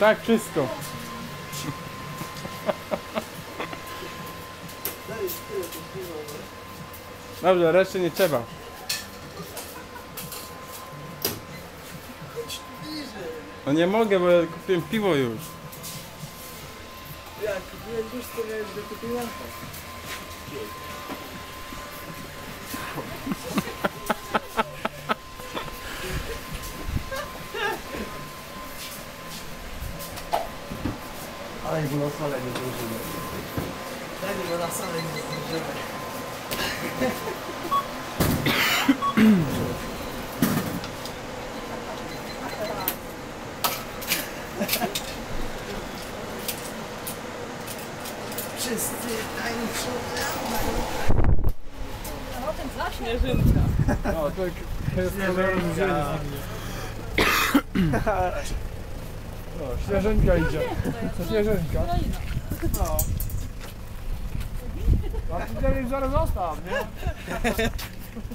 Tak, wszystko. Dobrze, reszty nie trzeba. No nie mogę, bo ja kupiłem piwo już. Jak kupiłeś już, to miałeś do kupiła? Ale go na salę nie zdążymy. Tak, go na salę nie zdążymy. Wszyscy tańczą Śnieżynka. No, to jest No, śnieżynka idzie. Śnieżynka. No. A ty już zaraz zostaw, nie?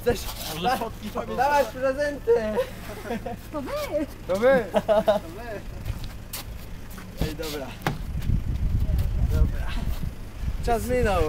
Też, da, dawać prezenty! To wy! Ej, dobra. Dobra. Czas minął.